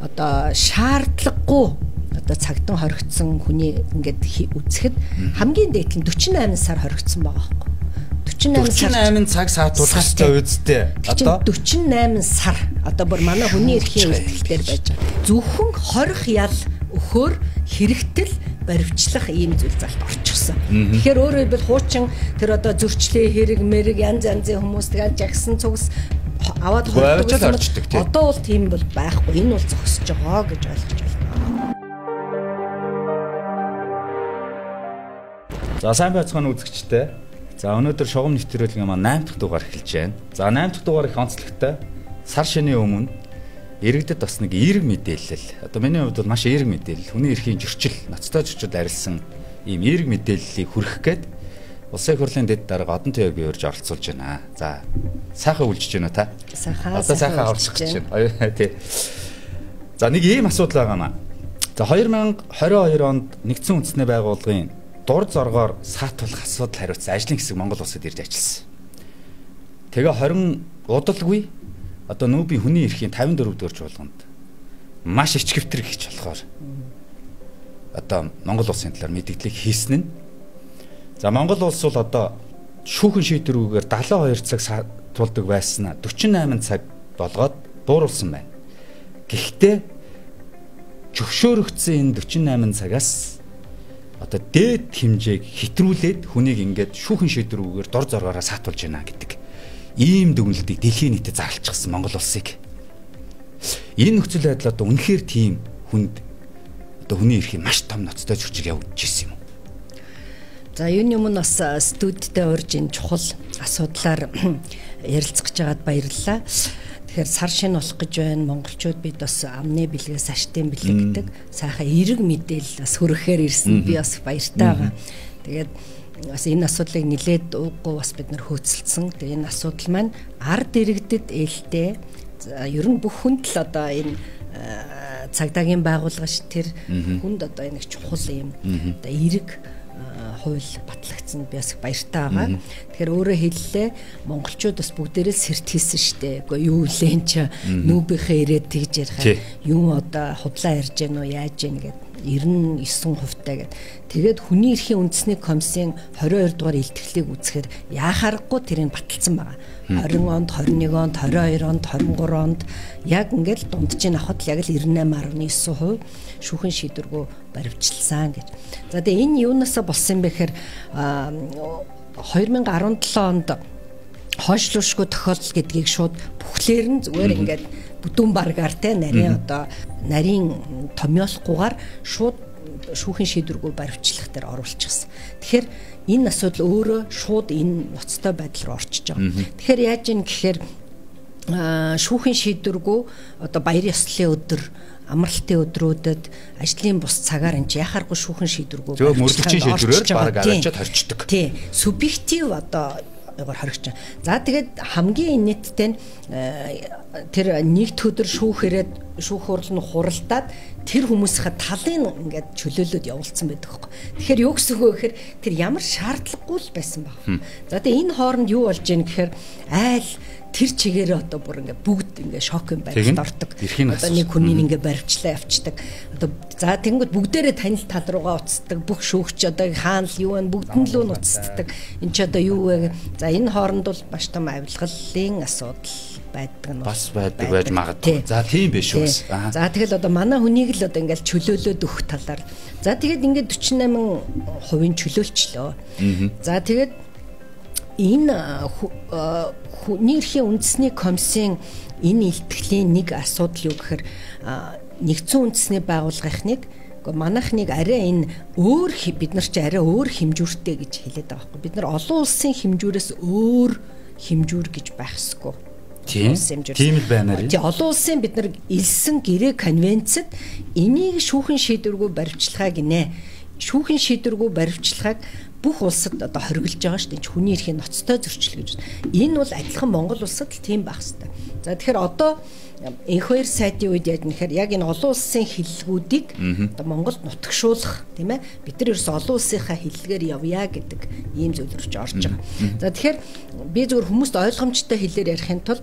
одоо шаардлагагүй одоо цагтан хоригдсон хүний ингээд үзэхэд хамгийн дээд нь 48 сар хоригдсон байгаа байхгүй 48 цаг саатуулах хэрэгтэй үедтэй. Одоо 48 сар одоо бүр манай хүний эрхийн үйлдэлтээр байж байгаа. Зөвхөн 20 ял өхөөр хэрэгтэл баривчлах ийм зүйл залт орчихсон. Тэгэхээр өөрөөр хэлбэл хуучин тэр одоо зөрчлөө хэрэг мэрэг янз янзын хүмүүс тэгээд жагсан цугс аваад хоригдсон. Одоо бол тийм бол байхгүй. Энэ бол зогсож байгаа гэж ойлгож байна. За сайн байцгаана үзэгчтэй. За өнөөдөр шугам нэвтрүүлгийн маань 8 дахь дугаар эхэлж байна. За 8 дахь дугаар их онцлогтой сар шинийн өмнө иргэдэд бас нэг эерэг мэдээлэл. Одоо миний хувьд бол маш эерэг мэдээлэл. Хүний эрхийн зөрчил, ноцтой зөрчил арилсан ийм эерэг мэдээллийг хүргэх гээд Улсын хурлын дэд дарга одон төвөгийн урьж оролцуулж байна. За сайхан үлжиж байна та. Сайхан. Одоо сайхан орчих гэж байна. Тий. За нэг ийм асуудал байгаа маа. За 2022 онд нэгдсэн үндэсний байгууллагын дур зоргоор саатуулах асуудал хариуцсан ажлын хэсэг Монгол улсад ирж ажилласан. Тэгээ 20 удалгүй одоо нүүбийн хүний эрхийн 54 дугаар чуулганд маш ичгэвтер гэж болохоор одоо Монгол улсын талаар мэдээлэл хийсэн нь за Монгол улс бол одоо шүүхэн шийдвэрүүгээр 72 цаг саатуулдаг байсан 48 цаг болгоод бууруулсан байна. Гэхдээ зөвшөөрөгдсөн энэ 48 цагаас одоо дээд хэмжээг хэтрүүлээд хүнийг ингээд шүүхэн шийдвэрүүгээр дор зоргоороо саатуулж байна гэдэг ийм дүгнэлтийг дэлхийн нийтэд зарлчихсан Монгол улсыг. Энэ нөхцөл байдал одоо үнэхээр тийм хүнд одоо хүний эрхийн маш том ноцтой зөрчил явуулж ирсэн юм? За юуны өмнө бас студидтэй урьж энэ чухал асуудлаар ярилцах гэж байгаад баярлалаа. Тэгэхээр сар шин болох гэж байна. Монголчууд бид бас амны бэлгээс аштын бэлэгдэг. Сайхан эерэг мэдээлэл бас хөрөхээр ирсэн. Би бас баяртай байгаа. Тэгээд бас энэ асуудлыг нилээд ууггүй бас бид нар хөөцөлдсөн. Тэгээ энэ асуудал маань ард иргэдэд ээлтэй. За ер нь бүх хүнд л одоо энэ цагдаагийн байгууллагаш тэр хүнд одоо энэ чухал юм. Одоо эерэг хууль батлагдсан би бас баяртай байгаа. Тэгэхээр өөрөөр хэллээ монголчууд бас бүгдээрээ сэрт хийсэн штэ. Уу юу лэн ч нүүбийнхээ ирээд тэгж ярих. Юу одоо худлаа ярьж гэнэ үү яаж гэнэ гэдэг 99% таа гэд. Тэгээд хүний эрхийн үндэсний комиссийн 22 дугаар илтгэлийг үзэхээр яхаарахгүй тэрийг баталсан байгаа. 20 онд, 21 онд, 22 онд, 23 онд яг ингээд дунджийн авахд яг л 98.9% шүүхэн шийдвэргөө баривчилсан гэж. За тэгээ энэ юунаас болсон бэ гэхээр 2017 онд хойшлуушгүй тохиолдол гэдгийг шууд бүхлээр нь зүгээр ингээд бүдүүн баргаар те нарийн одоо нарийн томьёолохгүйгээр шууд шүүхэн шийдвэргүй баривчлах дээр оруулчихсан. Тэгэхээр энэ асуудал өөрөө шууд энэ ноцтой байдал руу орчиж байгаа. Тэгэхээр яаж юм гэхээр шүүхэн шийдвэргүй одоо баяр ёслолын өдөр амралтын өдрүүдэд ажлын бус цагаар энэ яхааргүй шүүхэн шийдвэргүй зөв мөрдөгчийн шийдвэрээр баг аваачаад хорчдөг. Тий. Субъектив одоо гаар хоригч. За тэгээд хамгийн нийттэй нь тэр нэгд өдөр шүүхээрээд шүүх хурал нь хуралдаад тэр хүмүүсийнхээ талын ингээд чөлөөлөд явуулсан байдаг хөөхгүй. Тэгэхээр юу гэсэн үг вэ гэхээр тэр ямар шаардлагагүй л байсан баг. За тэгээ энэ хооронд юу болж ийн гэхээр айл тэр чигээр одоо бүр ингээ бүгд ингээ шокын байдалд ордог. Одоо нэг хүний ингээ баривчлаа явцдаг. Одоо за тэнгууд бүгдээрээ танил тал руугаа уцдаг. Бүх шүүгч одоо хаана л юу вэ бүгдэн лөө нуцдаг. Энд ч одоо юу вэ? За энэ хооронд бол маш том авилгалын асуудал байдаг нь бас байдаг байж магадгүй. За тийм биш үү. За тэгэл одоо манай хүнийг л одоо ингээл чөлөөлөөд өгөх талаар. За тэгээд ингээд 48 хувийн чөлөөлчлөө. За тэгээд энэ хүний эрхийн үндэсний комиссийн энэ илтгэлийн нэг асуудал юу гэхээр нэгдсэн үндэсний байгууллагынхныг манайхныг арай энэ өөр бид нар чи арай өөр хэмжүүртэй гэж хэлээд байгаа байхгүй. Бид нар олон улсын хэмжүүрээс өөр хэмжүүр гэж байх ёсгүй тийм тийм л байна тий олон улсын бид нар илсэн гэрээ конвенцэд энийг шүүхэн шийдвэргүй баримтчилгаа гинэ. Шүүхэн шийдвэргүй баримтчилгааг бүх улсад одоо хориглож байгаа шүү дээ. Хүний эрхийн ноцтой зөрчил гэж. Энэ бол адилхан Монгол улсад л тийм байх хэвээр. За тэгэхээр одоо энхвэр сайтын үед яг нэхэр яг энэ олон улсын хиллгүүдийг одоо Монголд нутагшуулах тийм ээ бид нар ерөөс олон улсынхаа хиллгээр явъя гэдэг ийм рүү орж байгаа. За тэгэхээр би зөвхөн хүмүүст ойлгомжтой хэлээр ярихын тулд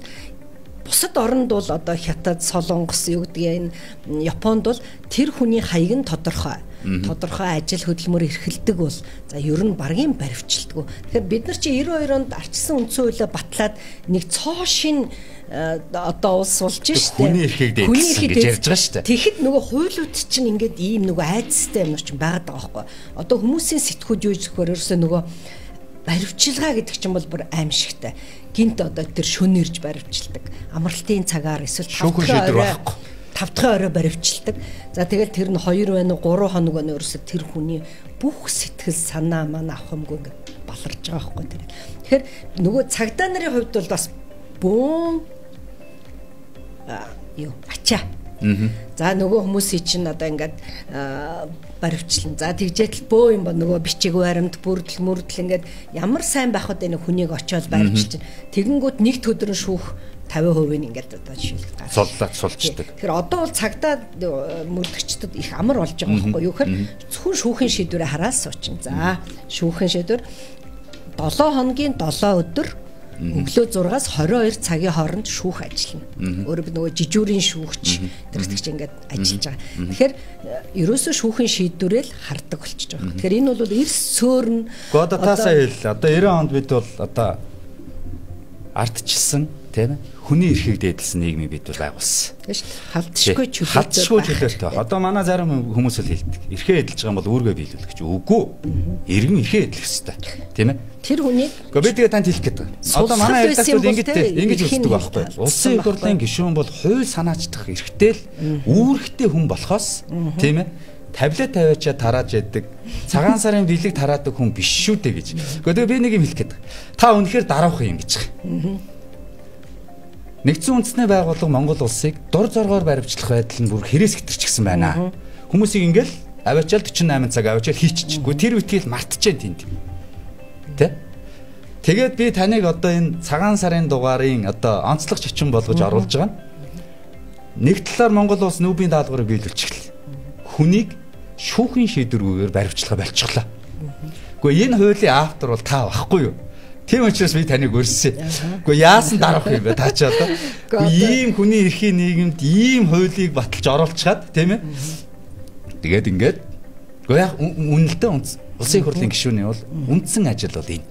бусад оронд бол одоо хятад, солонгос юу гэдгийг энэ Японд бол тэр хүний хаяг нь тодорхой тодорхой ажил хөдөлмөр эрхэлдэг бол за ер нь баргийн баривчилдаг. Тэгэхээр бид нар чи 92 онд арчсан үндсэн хуулиа батлаад нэг цоо шин э, одоо улс болж штэ. Хүний эрхийг дээдсэн гэж ярьж байгаа штэ. Тэгэхэд нөгөө хуулиуд чинь ингээд ийм нөгөө айцтай юм чинь байгаад байгаа байхгүй. Одоо хүмүүсийн сэтгүүд юу зөвхөр ерөөсөө нөгөө баривчилгаа гэдэг чинь бол бүр аимшигтай. Гинт одоо тэр шөнөрж баривчилдаг. Амралтын цагаар эсвэл шүүхэн шийдвэр байхгүй тавтахын орой баривчилдаг. За тэгэл тэр нь 2 байна 3 хоног байна ерөөсө тэр хүний бүх сэтгэл санаа маань авах юмгүй ингээд баларж байгаа байхгүй тэр. Тэгэхээр нөгөө цагдаа нарын хувьд бол бас бөөн юу ачаа. За нөгөө хүмүүсийн чинь одоо ингээд баривчлан. За тэгжээтэл бөө юм ба нөгөө бичиг баримт бүрдэл мөрдөл ингээд ямар сайн байх вэ нэг хүнийг очиод баривчилж. Тэгэнгүүт нэг төдрөн шүүх 50% нь ингээд одоо жишээлбэл гарч суллаад сулждаг. Тэгэхээр одоо бол цагдаа мөрдөгчдөд их амар болж байгаа байхгүй юу гэхээр зөвхөн шүүхийн шийдвэрээ хараад суучин. За шүүхийн шийдвэр 7 хоногийн 7 өдөр өглөө 6-аас 22 цагийн хооронд шүүх ажиллана. Өөрөөр нөгөө жижүүрийн шүүгч тэрэгч ингээд ажиллаж байгаа. Тэгэхээр ерөөсөө шүүхийн шийдвэрэл хардаг болчихж байгаа. Тэгэхээр энэ бол эрс сөөрн. Гэхдээ одоо таасаа хэл одоо 90 онд бид бол одоо ардчилсан тийм ээ хүний эрхийг дээдлсэн нийгмийг бид бол байгуулсан. Тийм шүү. Халдшгүй чөлөөтэй. Халдшгүй чөлөөтэй. Одоо манай зарим хүмүүс л хэлдэг. Эрхээ эдэлж байгаа бол үүргээ биелүүлэх гэж. Үгүй. Иргэн эрхээ эдлэх хэрэгтэй. Тийм ээ. Тэр хүний Гэхдээ би тэгээ танд хэлэх гээд байна. Одоо манай редакцууд ингэж ингэж үздэг байхгүй. Улсын их хурлын гишүүн бол хууль санаачдах эрхтэй л үүрэгтэй хүн болохоос тийм ээ таблет тавиачаа тарааж яадаг цагаан сарын бэлэг тараадаг хүн биш шүү дээ гэж. Гэхдээ би нэг юм хэлэх гээд. Та үнэхээр дараах юм гэж. Нэгдсэн үндэсний байгууллага Монгол улсыг дур зоргоор баривчлах байдал нь бүр хэрэгс хэтэрчихсэн байна. Хүмүүсийг ингээл аваачаал 48 цаг аваачаал хийчихгүй. Тэр үтгэл мартчихээн тэнд. Тэ? Тэгээд би таныг одоо энэ цагаан сарын дугаарын одоо онцлог чочин болгож оруулж байгаа нь нэг талаар Монгол улс нүүбийн даалгаврыг биелүүлчих л. Хүнийг шүүхийн шийдвэргүйгээр баривчлага болчихлоо. Гэхдээ энэ хуулийн автор бол та байхгүй юу? Тийм учраас би таныг өрсөе. Гэхдээ яасан дарах юм бэ та ч одоо. Ийм хүний эрхийн нийгэмд ийм хуулийг баталж оруулчихад тийм ээ. Тэгээд ингээд Гэхдээ яг үнэлтэ улсын хурлын гишүүний бол үндсэн ажил бол энэ.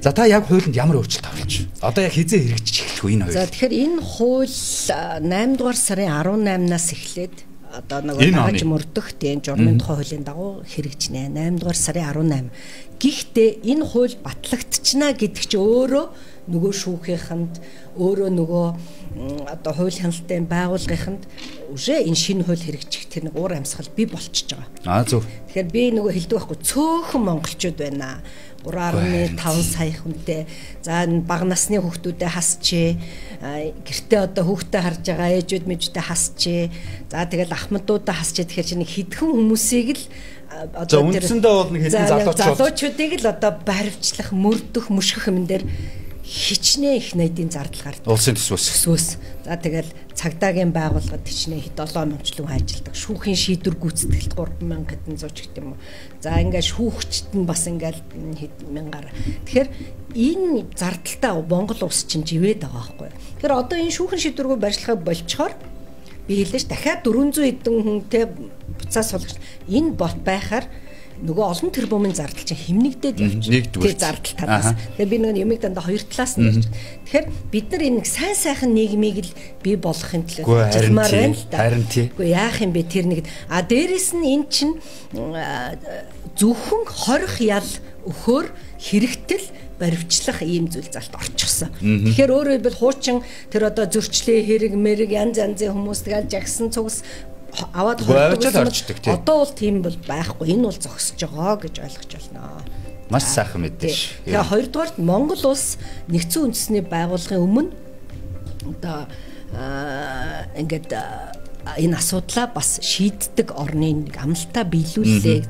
За та яг хуулинд ямар өөрчлөлт оруулж? Одоо яг хизээ хэрэгжиж эхлэх үү энэ хууль? За тэгэхээр энэ хууль 8 дугаар сарын 18-наас эхлээд одоо нөгөө дагаж мөрдөх тийм журмын тухай хуулийн дагуу хэрэгжнэ. 8 дугаар сарын 18. Гэхдээ энэ хууль батлагдчихна гэдэг чи өөрөө нөгөө шүүхийнхэнд өөрөө нөгөө одоо хууль хяналтын байгууллагынханд уже энэ шинэ хууль хэрэгжих тэр нэг уур амьсгал бий болчихж байгаа. Аа зөв. Тэгэхээр би нөгөө хэлдэг байхгүй цөөхөн монголчууд байна. 3.5 сая хүнтэй. За бага насны хүүхдүүдэд хасчээ. Гэртээ одоо хүүхдээ харж байгаа ээжүүд мэжүүдээ хасчээ. За тэгэл ахмадуудаа хасчээ. Тэгэхээр чинь хэдхэн хүмүүсийг л одоо тэр үндсэндээ бол нэг хэдэн залуучууд залуучуудыг л одоо баривчлах, мөрдөх, мөшгөх юм дээр хичнээн их найдын зардал гардаг. Улсын төсвөөс. Төсвөөс. За тэгэл цагдаагийн байгууллагад хичнээн хэд 7 мянгачлан ажилдаг. Шүүхийн шийдвэр гүйцэтгэлд 3000 хэдэн зууч гэх юм уу. За ингээд шүүгчд нь бас ингээд хэд мянгаар. Тэгэхээр энэ зардалтай Монгол улс чинь живээд байгаа байхгүй. Тэгэхээр одоо энэ шүүхэн шийдвэргүй барьцлагыг болчоор би хэлээш дахиад 400 хэдэн хүнтэй буцаа сулгаж энэ бот байхаар нөгөө олон тэрбумын зардал чинь хэмнэгдээд явж тэр зардал талаас. Тэгээ би нэг юмыг дандаа хоёр талаас нь ярьж. Тэгэхээр бид нар энэ сайн сайхан нийгмийг л бий болгохын төлөө ажилламаар байна л да. Харин тий. Гэхдээ яах юм бэ тэр нэг а дээрэс нь эн чин зөвхөн хорих ял өхөөр хэрэгтэл баривчлах ийм зүйл залт орчихсон. Тэгэхээр өөрөөр хэлбэл хуучин тэр одоо зөрчлөө хэрэг мэрэг янз янзын хүмүүс тэгэл жагсан цугс аваад хордог. Одоо бол тийм бол байхгүй. Энэ бол зогсож байгаа гэж ойлгож байна. Маш сайхан мэдээж. Тэгээ хоёрдугаарт Монгол улс нэгдсэн үндэсний байгууллагын өмнө одоо ингээд энэ асуудлаа бас шийддэг орны нэг амлалтаа биелүүллээ.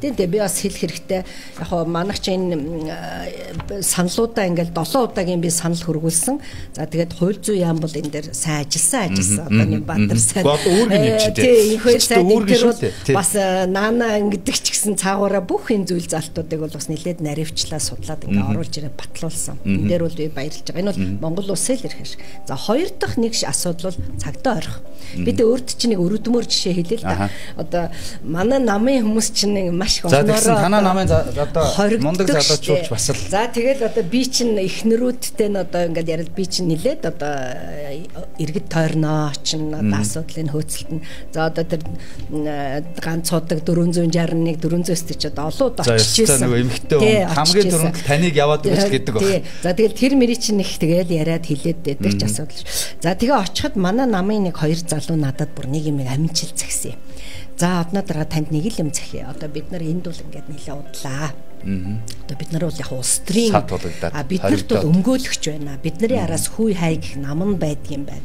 Тийм тийм би бас хэлэх хэрэгтэй. Яг хоо манайх ч энэ саналуудаа ингээл 7 удаагийн би санал хөргүүлсэн. За тэгээд хууль зүйн яам бол энэ дээр сайн ажилласан ажилласан. Одоо нэг Баатар сайн. Үүрэг юм чи тийм хууль сайн дээр бас наана ингэдэг ч гэсэн цаагаараа бүх энэ зүйл залтуудыг бол бас нэлээд наривчлаа судлаад ингээ оруулж ирээ батлуулсан. Энэ дээр бол би баярлж байгаа. Энэ бол Монгол улсын л ирэх. За хоёр дахь нэг асуудал бол цагдаа орох. Бид өөрт чинь нэг өрөдмөр жишээ хэлээ л да. Одоо манай намын хүмүүс чинь нэг маш их онороо. За танаа намын одоо мундаг залуучууд бас л. За тэгэл одоо би чинь эхнэрүүдтэй нь одоо ингээд ярил би чинь нилээд одоо иргэд тойрноо чинь одоо асуудлын хөөцөлтөнд. За одоо тэр ганц удаг 461 400-өөс ч одоо олон удаа очижсэн. За эмхтэй хамгийн түрүүнд таныг яваад өгч гэдэг баг. За тэгэл тэр мэри чинь их тэгэл яриад хилээд байдаг ч асуудал. За тэгээ очиход манай намын нэг хоёр залуу надад бүр нэг юм амжилт загсан юм. За одноо дараа танд нэг л юм захия. Одоо бид нар энд бол ингээд нэлээ удлаа. Одоо бид нар бол яг улс төрийн а биднэрт бол өмгөөлөгч байна. Бидний араас хүй хай гэх нам нь байдаг юм байна.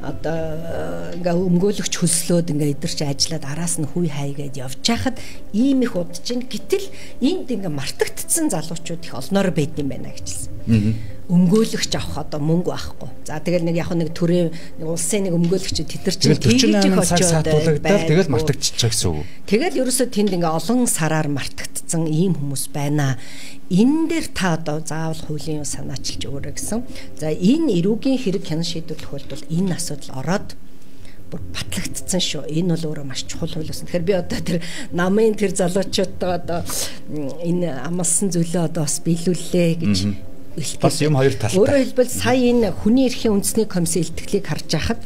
Одоо ингээ өмгөөлөгч хөлслөөд ингээ идэрч ажиллаад араас нь хүй хай гэдээ явж хахад ийм их удаж чинь гэтэл энд ингээ мартагдцсан залуучууд их олноор байд юм байна гэжэлсэн өмгөөлөгч авах одоо мөнгө авахгүй. За тэгэл нэг яг нэг төрийн нэг улсын нэг өмгөөлөгч тэд нар чинь тэгж очиод тэгэл мартагдчихаа гэсэн үг. Тэгэл ерөөсөө тэнд ингээ олон сараар мартагдсан ийм хүмүүс байна. Энэ дээр та одоо заавал хуулийн санаачилж өгөөрэй гэсэн. За энэ эрүүгийн хэрэг хян шийдвэрлэх хувьд бол энэ асуудал ороод бүр батлагдсан шүү. Энэ бол өөрөө маш чухал хууль болсон. Тэгэхээр би одоо тэр намын тэр залуучуудаа одоо энэ амлсан зүйлээ одоо бас биелүүллээ гэж бас юм хоёр талтай. Өөрөөр хэлбэл сая энэ хүний эрхийн үндэсний комиссийн илтгэлийг харж байхад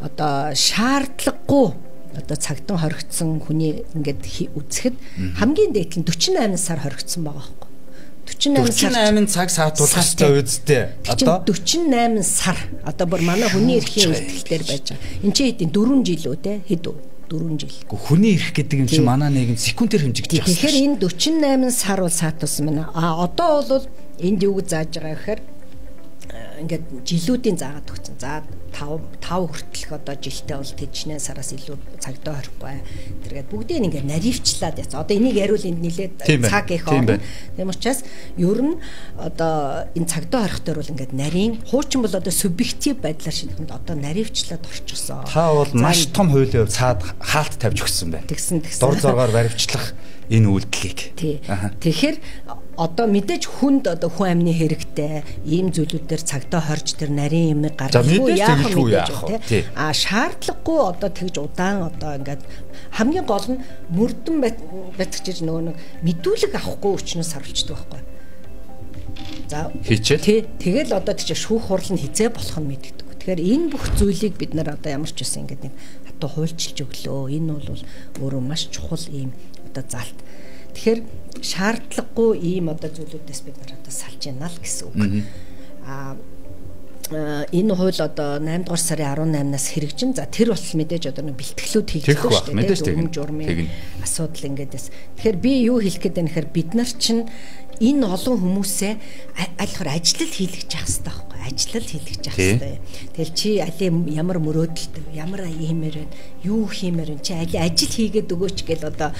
одоо шаардлагагүй одоо цагтан хоригдсон хүний ингээд үзэхэд хамгийн дээд нь 48 сар хоригдсон байгаа байхгүй. 48 цаг саатуулах хэрэгтэй үедтэй. Одоо 48 сар одоо бүр манай хүний эрхийн илтгэлээр байж байгаа. Энд чинь хэдийн 4 жил үү те хэд үү? 4 жил. Хүний эрх гэдэг юм чинь манай нийгэм секундээр хэмжигдэж байгаа. Тэгэхээр энэ 48 сар бол саатуулсан байна. А одоо бол энд юу гэж зааж байгаа гэхээр ингээд жилүүдийн заагаад өгсөн. За 5 5 хүртэлх одоо жилтэй бол тэжнээ сараас илүү цагдаа хорихгүй. Тэргээд бүгдийг ингээд наривчлаад яц. Одоо энийг яриул энд нилээд цаг их орно. Тийм учраас ер нь одоо энэ цагдаа хорих дээр бол ингээд нарийн хуучин бол одоо субъектив байдлаар шийдэхэд одоо наривчлаад орчихсон. Та бол маш том хуулийн хувь цаад хаалт тавьж өгсөн байна. Тэгсэн тэгсэн. Дур зоргоор баривчлах энэ үйлдэлийг. Тэгэхээр одоо мэдээж хүнд одоо хүн амны хэрэгтэй ийм зүйлүүдээр цагтаа хорж тэр нарийн юм гаргахгүй яах вэ гэж а шаардлагагүй одоо тэгж удаан одоо ингээд хамгийн гол нь мөрдөн байтгчиж нөгөө нэг мэдүүлэг авахгүй өчнөөс сарвчдаг байхгүй За хийчихээ. Тий. Тэгэл одоо тийч шүүх хурал нь хизээ болох нь мэддэг. Тэгэхээр энэ бүх зүйлийг бид нар одоо ямар ч үсэн ингээд нэг хатуу хуульчилж өглөө. Энэ бол өөрөө маш чухал ийм одоо залт. Тэгэхээр шаардлагагүй ийм одоо зүйлүүдээс бид нар одоо салж яана л гэсэн үг. Аа энэ хууль одоо 8 дугаар сарын 18-наас хэрэгжин. За тэр бол мэдээж одоо нэг бэлтгэлүүд хийгдэх шүү дээ. Өмнө журмын асуудал ингэдээс. Тэгэхээр би юу хэлэх гээд байна гэхээр бид нар чинь энэ олон хүмүүсээ аль хор ажиллал хийлгэж явах хэрэгтэй байхгүй ажиллал хийлгэж явах хэрэгтэй. Тэгэл чи али ямар мөрөөдөлтэй ямар иймэр байна юу хиймэр байна чи али ажил хийгээд өгөөч гэл одоо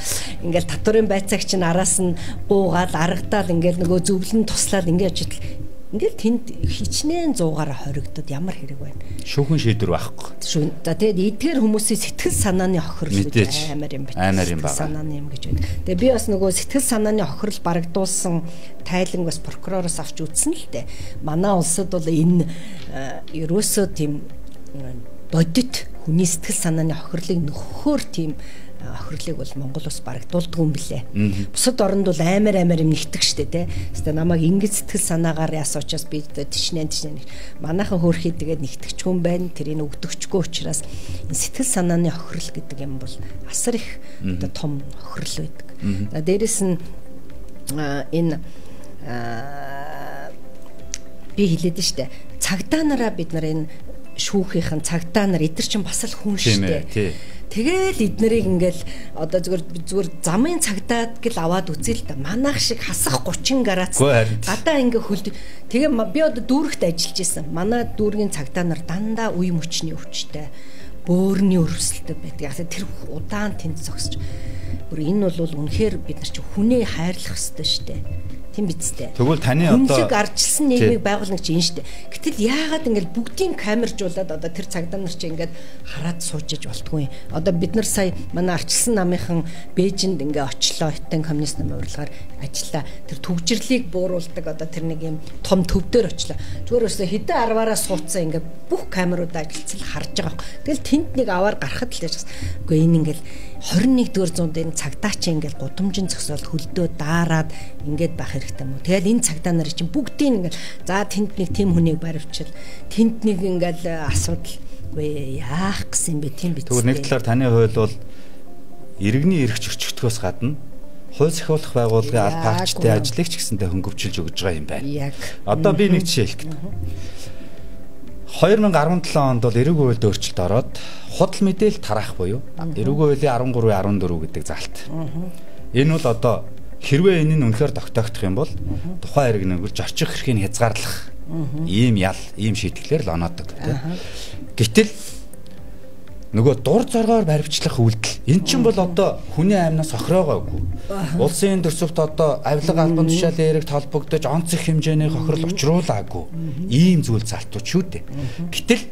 ингээл татварын байцаагч нь араас нь гуугаал аргадаал ингээл нөгөө зөвлөн туслаад ингээд Ингээл тэнд хичнээн 100-аар хоригдод ямар хэрэг байна. Шүүхэн шийдвэр байхгүй. Шүүн. За тэгээд эдгээр хүмүүсийн сэтгэл санааны хохирол амар юм байна. Амар юм байна. Санааны юм гэж байна. Тэгээд би бас нөгөө сэтгэл санааны хохирол барагдуулсан тайлан бас прокуророос авч үзсэн л дээ. Манай улсад бол энэ ерөөсөө тийм бодит хүний сэтгэл санааны хохирлыг нөхөхөөр тийм охирлыг бол Монгол ус барагдуулдаг юм блэ. Бусад оронд бол аймаар аймаар юм нэгтгэх штэ тий. Хэвээ намайг ингэж сэтгэл санаагаар яас учраас би тишнээ тишнээ манайхан хөөрхий тэгээд нэгтгэж хүн байна. Тэрийг өгдөгчгүй учраас сэтгэл санааны охирл гэдэг юм бол асар их оо том охирл байдаг. За дээрэс нь энэ би хэлээд штэ. Цагдаа нараа бид нар энэ шүүхийнхэн цагдаа нар эдгэр чинь бас л хүн штэ. Тэгэл эднэрийг ингээл одоо зүгээр зүгээр замын цагдаад гэл аваад үзээ л да. Манайх шиг хасах 30 градус гадаа ингээ хөлдөг. Тэгээ би одоо дүүрэгт ажиллаж исэн. Манай дүүргийн цагдаа нар дандаа үе мөчний өвчтэй бөөрийн өрөвсөлтөй байдаг. Яг тэр удаан тэнд зогсож. Гүр энэ бол үнэхээр бид нар чи хүнээ хайрлах хэрэгтэй шүү дээ Тийм биз дээ. Тэгвэл таны одоо хүнлэг арчилсан нийгмийг байгуулна гэж юм шүү дээ. Гэтэл яагаад ингээл бүгдийг камержуулаад одоо тэр цагдаа нар чи ингээд хараад суучиж болтгүй. Одоо бид нар сая манай арчилсан намынхан Бээжинд ингээ очлоо хитэн коммунист намын урилгаар ажиллаа. Тэр төвжирлийг бууруулдаг одоо тэр нэг юм том төвдөр очлоо. Зүгээр өсө хэдэн арваараа суудсан ингээ бүх камерууд ажиллацал харж байгаа. Тэгэл тэнд нэг аваар гарахад л яж. Үгүй энэ ингээл 21-р зуунд энэ цагдаа чи ингээл гудамжин зөксөөл хөлдөө даарад ингээд байх хэрэгтэй юм уу. Тэгэл энэ цагдаа нар чинь бүгдийг ингээл за тэнд нэг тийм хүнийг баривчил тэнд нэг ингээл асуудал үгүй яах гэсэн бэ тийм биз. Тэгвэл нэг талаар таны хууль бол иргэний эрх зөрчигдөхөөс гадна хууль сахиулах байгууллагын аль паагчтай ажлыг ч гэсэндээ хөнгөвчилж өгж байгаа юм байна. Яг. Одоо би нэг жишээ хэлэх гэдэг. 2017 онд бол эрэг хуульд өөрчлөлт ороод худал мэдээлэл тараах буюу эрэг хуулийн 13 14 гэдэг заалт. Энэ бол одоо хэрвээ энэ нь үнэхээр тогтоогдох юм бол тухайн эрэг нэгүүлж орчих эрхийг хязгаарлах ийм ял, ийм шийтгэлээр л оноодог тийм. Гэтэл нөгөө дур зоргоор баривчлах үйлдэл. Эн чинь бол одоо хүний аймнаас охироогоогүй. Улсын төрсөвт одоо авилга албан тушаалын эрэг толбогдож онц их хэмжээний хохирол учруулаагүй. Ийм зүйл залтууд шүү дээ. Гэтэл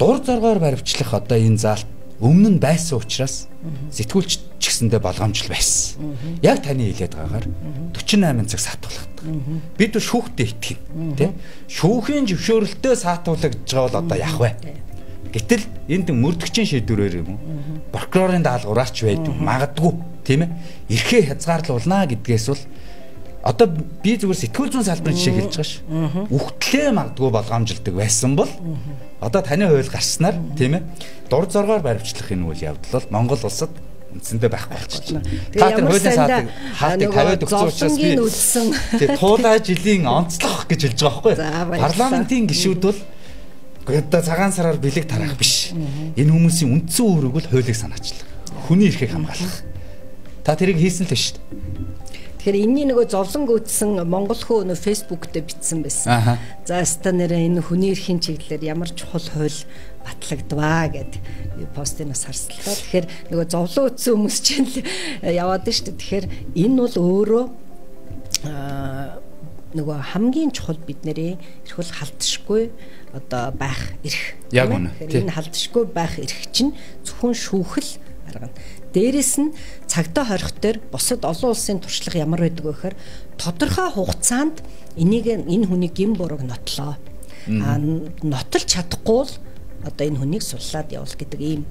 дур зоргоор баривчлах одоо энэ заалт өмнө нь байсан учраас сэтгүүлч ч гэсэндээ болгоомжл байсан. Яг таны хэлээд байгаагаар 48 цаг саатуулдаг. Бид шүүхтээ итгэв тийм. Шүүхийн зөвшөөрөлтөө саатуулагж байгаа бол одоо яах вэ? Гэтэл энд мөрдөгчийн шийдвэрээр юм уу? Прокурорын даалгавраар ч байдаг магадгүй тийм ээ. Эрхээ хязгаарлуулна гэдгээс бол одоо би зүгээр сэтгүүл зүйн салбарын жишээ хэлж байгаа ш. Үхтлээ магадгүй болгоомжилдог байсан бол одоо таны хууль гарснаар тийм ээ. Дур зоргоор баримтлах энэ үйл явдал бол Монгол улсад үндсэндээ байхгүй болчихлоо. Та тэр хуулийн саатыг хаалтыг тавиад өгсөн учраас би тий туулаа жилийн онцлох гэж хэлж байгаа байхгүй. Парламентын гишүүд бол Одоо цагаан сараар бэлэг тараах биш. Энэ хүмүүсийн үндсэн үүрэг бол хуулийг санаачлах. Хүний эрхийг хамгаалах. Та тэрийг хийсэн л шүү дээ. Тэгэхээр энэний нөгөө зовлон гүйцсэн монгол хөө нөө фэйсбүүк дээр бичсэн байсан. За ста нэрээ энэ хүний эрхийн чиглэлээр ямар чухал хууль батлагдваа гэд постинаас харслаа. Тэгэхээр нөгөө зовлон үтсэн хүмүүс чинь яваад нь шүү дээ. Тэгэхээр энэ бол өөрөө нөгөө хамгийн чухал бидний эрхэл халтшгүй одоо байх эрх. Яг үнэ. Энэ халдшгүй байх эрх чинь зөвхөн шүүхэл арга. Дээрэс нь цагдаа хорих дээр бусад олон улсын туршлага ямар байдаг вэ гэхээр тодорхой хугацаанд энийг энэ хүний гин бурууг нотлоо. А нотолж чадахгүй л одоо энэ хүнийг суллаад явуул гэдэг ийм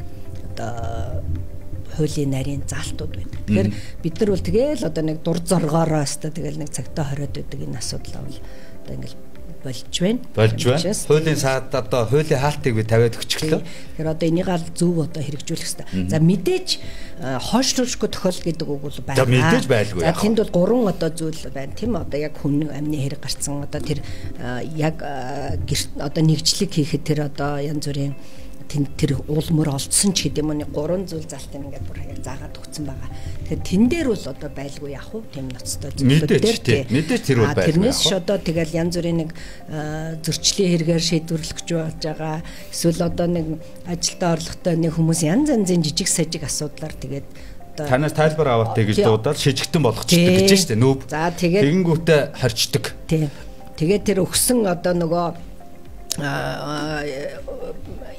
одоо хуулийн нарийн заалтууд байдаг. Тэгэхээр бид нар бол тэгэл одоо нэг дур зоргоороо өстө тэгэл нэг цагтаа хориод байдаг энэ асуудал бол одоо ингээл болж байна. Болж байна. Хуулийн саад одоо хуулийн хаалтыг би тавиад өчглөө. Тэгэхээр одоо энийг аль зөв одоо хэрэгжүүлэх хэрэгтэй. За мэдээж хойшлуулшгүй тохиол гэдэг үг бол байна. За мэдээж байлгүй. За тэнд бол гурван одоо зүйл байна тийм одоо яг хүн амны хэрэг гарцсан одоо тэр яг одоо нэгжлэг хийхэд тэр одоо янз бүрийн тэр уулмөр олдсон ч гэдэм үний гурван зүйл залтыг ингээд бүр яг заагаад өгсөн байгаа. Тэгэхээр тэн дээр бол одоо байлгүй яах вэ? Тэм ноцтой зүйлүүд дээр тийм. Мэдээж тэр бол байлгүй. Тэрнээс ч одоо тэгэл янз бүрийн нэг зөрчлийн хэрэгээр шийдвэрлэх гэж болж байгаа. Эсвэл одоо нэг ажилдаа орлоготой нэг хүмүүс янз янзын жижиг сажиг асуудлаар тэгээд танаас тайлбар аваад гэж дуудаад шижигтэн болгочтой гэж штэ нүүб. За тэгээд тэгэнгүүтээ харчдаг. Тийм. Тэгээд тэр өгсөн одоо нөгөө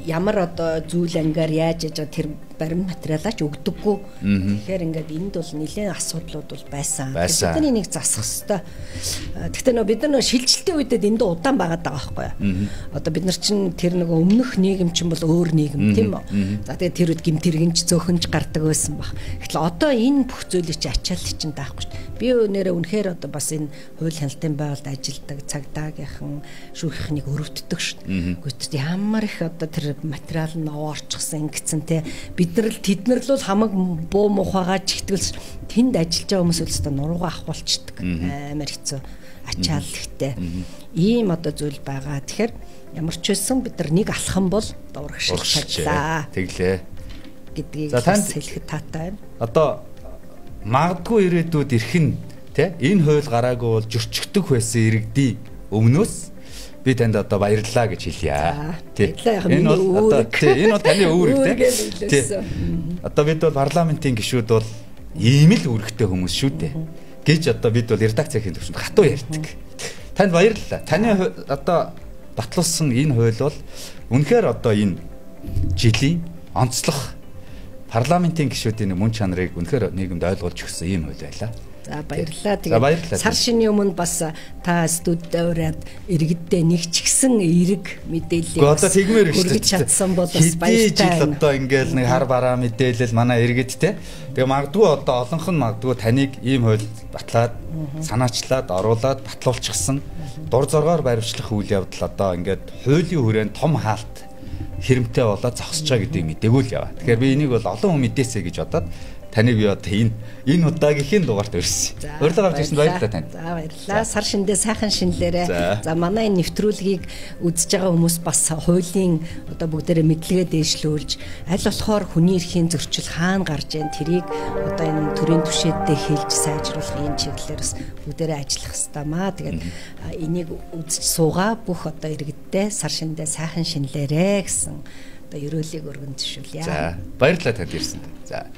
ямар одоо зүйл ангаар яаж яж тэр баримт материалаач өгдөггүй. Тэгэхээр ингээд энд бол нэлээд асуудлууд бол байсан. Бидний нэг засах хэвээр. Гэхдээ нөө бид нар шилжилтийн үедээ энд удаан байгаад байгаа байхгүй юу? Одоо бид нар чинь тэр нэг өмнөх нийгэм чинь бол өөр нийгэм тийм үү? За тэгээ тэр үед гимтэргэнч зөөхөнж гардаг байсан баг. Гэтэл одоо энэ бүх зүйлийг чи ачаал чинь даахгүй шүү. Би нэрээ үнэхээр одоо бас энэ хууль хяналтын байгальд ажилдаг цагдаагийнхан шүүхийнхнийг өрөвддөг шүү дээ. Гэхдээ ямар их одоо тэр материал нь овоорчсан ингэсэн те бид нар л тэд нар л хамаг буу мухагаа чигтгэлс тэнд ажиллаж байгаа хүмүүс өлстө нуруугаа ахуулцдаг амар хэцүү ачаал ихтэй ийм одоо зүйл байгаа. Тэгэхээр ямар ч байсан бид нар нэг алхам бол дуурагшил чадлаа. тэглээ. Гэдгийг хэлэхэд таатай байна. одоо магадгүй ирээдүйд ирэх нь те энэ хууль гараагүй бол зөрчигдөх байсан иргэдий өмнөөс би танд одоо баярлалаа гэж хэлье. Тий. Энэ бол одоо тий энэ бол таны үүрэг тий. Одоо бид бол парламентын гишүүд бол ийм л үүрэгтэй хүмүүс шүү дээ. Гэж одоо бид бол редакцийн төвшөнд хатуу ярьдаг. Танд баярлалаа. Таны одоо батлуулсан энэ хууль бол үнэхээр одоо энэ жилийн онцлог парламентын гишүүдийн мөн чанарыг үнэхээр нийгэмд ойлгуулж өгсөн ийм хууль байлаа. За баярлалаа. Тэгээд сар шинийн өмнө бас та студид ураад иргэддээ нэг ч ихсэн эерэг мэдээллийг одоо тэгмээр шүү дээ. чадсан бол бас баяртай. Жил одоо ингээл нэг хар бараа мэдээлэл манай иргэдтэй. Тэгээ магадгүй одоо олонх нь магадгүй таныг ийм хууль батлаад санаачлаад оруулаад батлуулчихсан дур зоргоор баримтлах үйл явдал одоо ингээд хуулийн хүрээнд том хаалт хэрэмтэй болоод зогсож байгаа гэдгийг мэдээгүй л яваа. Тэгэхээр би энийг бол олон хүн мэдээсэй гэж бодоод таныг би одоо энэ энэ удаагийнхын дугаарт өрсөн. Урилга авч ирсэнд баярлалаа танд. За баярлалаа. Сар шиндээ сайхан шинлээрээ. За манай энэ нэвтрүүлгийг үзэж байгаа хүмүүс бас хуулийн одоо бүгдээрээ мэдлэгээ дээшлүүлж аль болохоор хүний эрхийн зөрчил хаана гарч ийн тэрийг одоо энэ төрийн түшээдтэй хэлж сайжруулах энэ чиглэлээр бас бүгдээрээ ажиллах хэрэгтэй маа. Тэгээд энийг үзэж суугаа бүх одоо иргэддээ сар шиндээ сайхан шинлээрээ гэсэн одоо ерөөлийг өргөн зөвшөөлье. За баярлалаа танд ирсэнд. За.